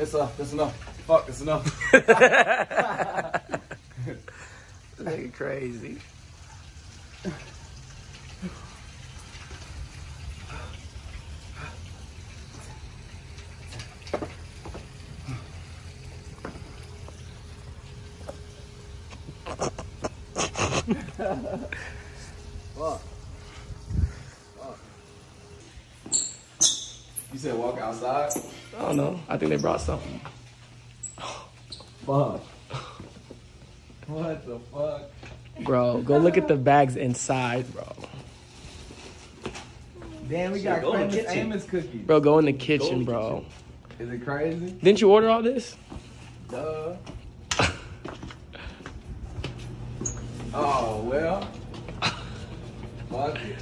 That's enough. That's enough. Fuck, that's enough. Nigga crazy. Fuck. Fuck. You said walk outside? I don't know. I think they brought something. Fuck. What the fuck? Bro, go look at the bags inside, bro. Damn, we got go in the Famous kitchen. Amos cookies. Bro, go in the kitchen, bro. Is it crazy? Didn't you order all this? Duh. Oh, well. Fuck it.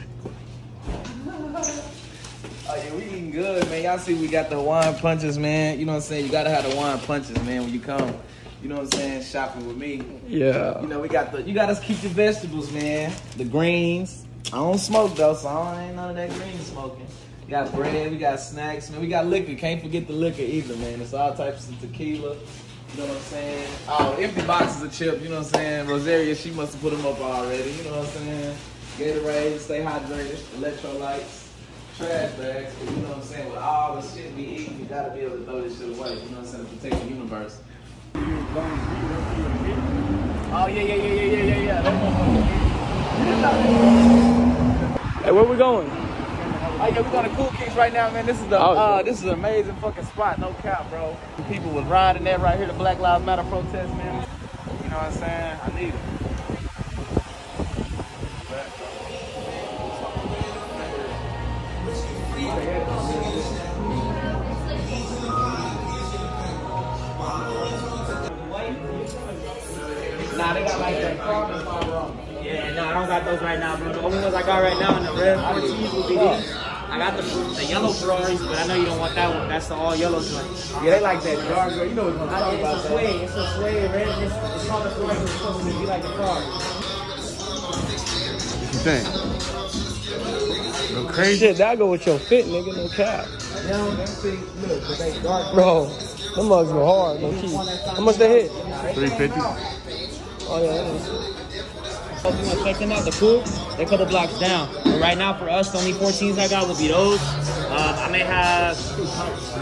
Oh, yeah, we eating good, man. Y'all see we got the wine punches, man. You know what I'm saying? You gotta have the wine punches, man, when you come. You know what I'm saying? Shopping with me. Yeah. You know, we got the, you gotta keep the vegetables, man. The greens. I don't smoke though, so I ain't none of that green smoking. We got bread, we got snacks, man. We got liquor. Can't forget the liquor either, man. It's all types of tequila. You know what I'm saying? Oh, empty boxes of chips. You know what I'm saying? Rosaria, she must have put them up already. You know what I'm saying? Gatorade, stay hydrated, electrolytes, trash bags. You know what I'm saying? With all the shit we eat, you gotta be able to throw this shit away. You know what I'm saying? To protect the universe. Oh yeah, yeah, yeah, yeah, yeah, yeah, yeah. That. Hey, where we going? Oh yeah, we going to Cool Kicks right now, man. This is the Oh. uh, this is an amazing fucking spot, no cap, bro. People was riding there right here, the Black Lives Matter protest, man. You know what I'm saying? I need it. Nah, they got like that carbon fiber on. Yeah, no, I don't got those right now, bro. The only ones I got right now in the red 14s will be these. I got the, the yellow Ferraris, but I know you don't want that one. That's the all yellow joint. Yeah, they like that dark girl. You know what I'm I, talking it's a that. suede. It's a suede red. It's, it's called the Ferrari. It's supposed to be like the car. What you think? Go crazy. Shit, that go with your fit, nigga. No cap. You know, them look, but they dark. Bro, them mugs go hard, no key. How much they hit? 350. Oh, yeah. that is- Oh, you want to check them out? The cool? They couple blocks down. But right now, for us, the only four teams I got will be those. Um, I may have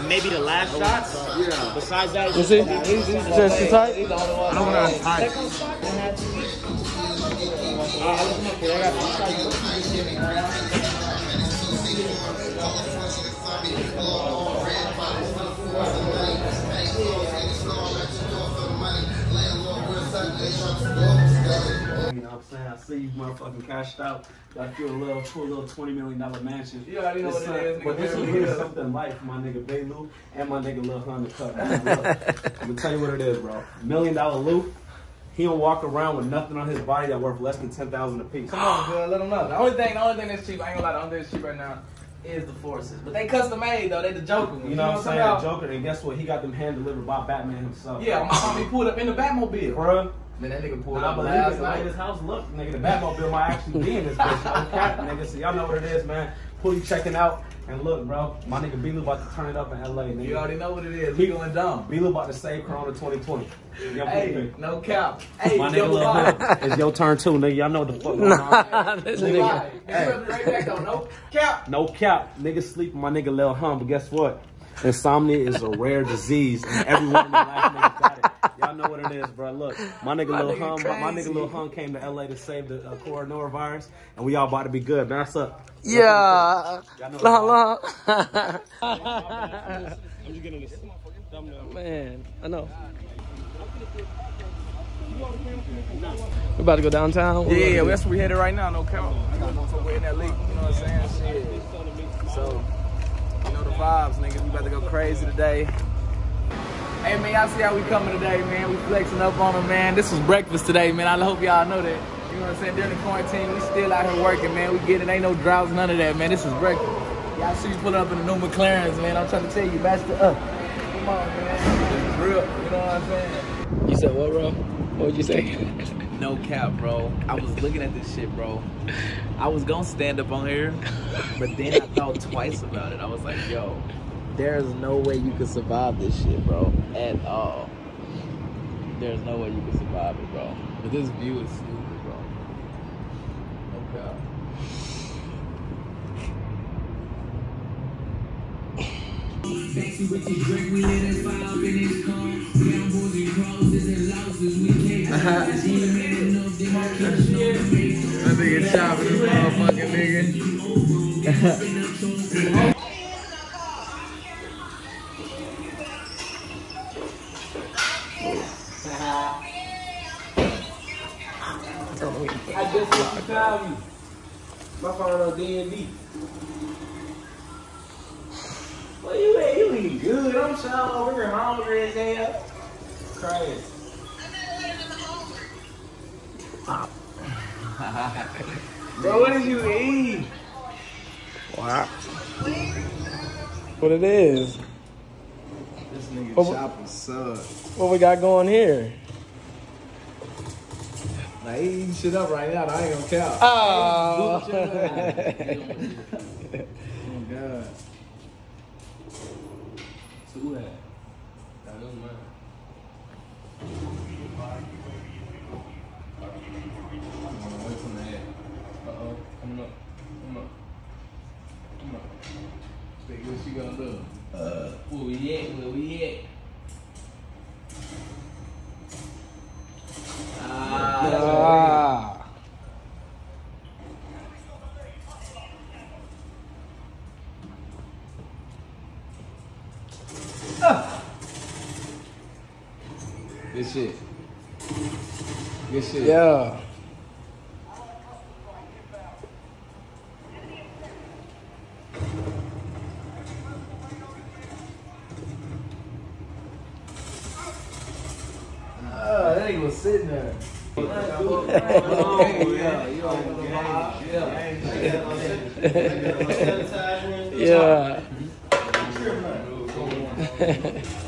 maybe the last shots. Yeah. Besides that, You see? Yeah, these- these are Is that too tight? I don't want to tight. You I'm saying? I see you motherfucking cashed out. Got you a little, cool little $20 million mansion. You already know This what it is, But this is really something life, my nigga B-Lou and my nigga Lil Honda Cup. I'm gonna tell you what it is, bro. Million dollar loop. He don't walk around with nothing on his body that worth less than ten thousand a piece. Come on, girl, let him know. The only thing, the only thing that's cheap, I ain't gonna lie, the only thing that's cheap right now is the forces. But they custom made though. They the Joker ones. You know what I'm saying? about? Joker, and guess what? He got them hand delivered by Batman himself. Yeah, my homie pulled up in the Batmobile. Bruh. Man, that nigga pulled Nah, up believe last it. The way night. this house look, nigga, the Batmobile might actually be in this bitch. No cap, nigga. So y'all know what it is, man. Pooty checking out. And look, bro, my nigga B-Lou about to turn it up in LA, nigga. You already know what it is. We going dumb. B-Lou about to save Corona 2020. Y'all Hey, think? no cap. Hey, My yo, nigga Lil it's your turn too, nigga. Y'all know what the fuck going on. this nigga. Hey, right back though. No cap. No cap, nigga sleeping my nigga Lil Hunt, but guess what? Insomnia is a rare disease, and everyone in the life nigga got it. Y'all know what it is, bro. Look, my nigga My Lil nigga Hum, my, my nigga Lil Hum came to LA to save the uh, coronavirus, and we all about to be good, man. What's up? Yeah. Y'all La la. I'm just getting this thumbnail. Man, I know. We about to go downtown. Yeah, yeah, that's where we headed right now. No cap. I got motherfucker way in that leak. You know what I'm saying? Shit. So, you know the vibes, niggas. We about to go crazy today. Hey man, y'all see how we coming today, man. We flexing up on them, man. This was breakfast today, man. I hope y'all know that. You know what I'm saying? During the quarantine, we still out here working, man. We get it. Ain't no droughts, none of that, man. This is breakfast. Y'all see you pulling up in the new McLarens, man. I'm trying to tell you, master up. Come on, man. This is real. You know what I'm saying? You said what, bro? What would you say? No cap, bro. I was looking at this shit, bro. I was gonna stand up on here, but then I thought twice about it. I was like, yo, there's no way you can survive this shit, bro. At all. There's no way you can survive it, bro. But this view is stupid, bro. No cap. That nigga chopping this motherfucking nigga. My phone on DND. Where you at? You eating good. I'm sure over here hungry as hell. Crazy. Bro, what did you eat? Wow. What it is? This nigga Oh. chopping sucks. What we got going here? Like, he eating shit up right now. I ain't gonna count. Oh. Oh, God. So who had? That was mine. What's on the head? Uh-oh. Come up. Come up. Come up. Think what she gonna do? Uh, where we at? Where we at? Good shit. Good shit. Yeah. Oh, that nigga was sitting there. Yeah, you know the vibe. Yeah.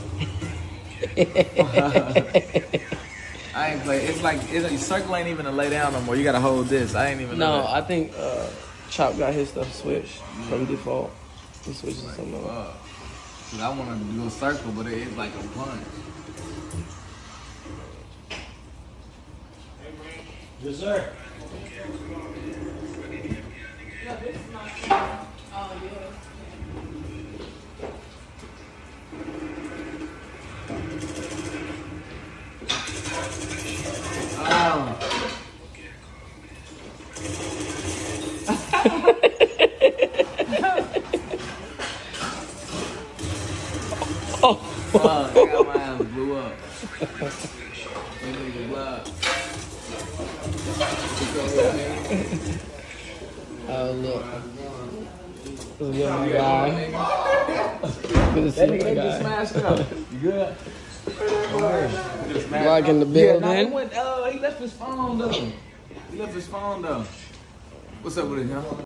Yeah. I ain't play. It's like it's, circle ain't even a lay down no more. You gotta hold this. I ain't even. No, know that. I think uh, Chop got his stuff switched from default. He switched to something else. Fuck. 'Cause I want to do a circle, but it is like a punch. Yes, sir. Oh. Fuck, I got my ass blew up. That nigga blood. Oh, look. This is my guy. Good to see That my nigga just guy. smashed up. You good? Like in the Yeah, nah, he went, uh, he left his phone though. He left his phone though. What's up with it, y'all?